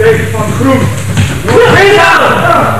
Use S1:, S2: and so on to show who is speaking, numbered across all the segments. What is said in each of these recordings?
S1: tegen Van Groen. Groen! Ja!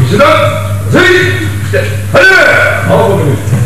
S2: 미신한 세이 하늘 아버님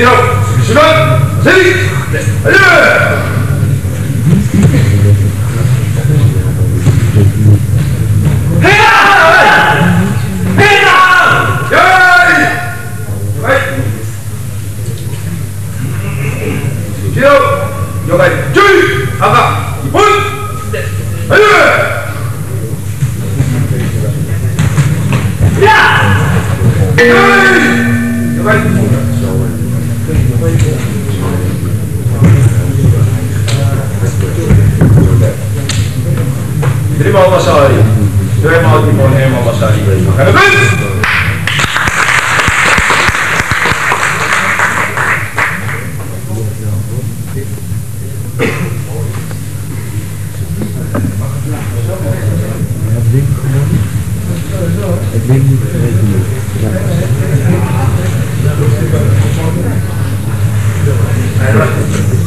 S2: 기록 시간 세리 예. 여기까지 아가 이번 네. 야! 에이! Driemaal Masari. Masari. Adelante.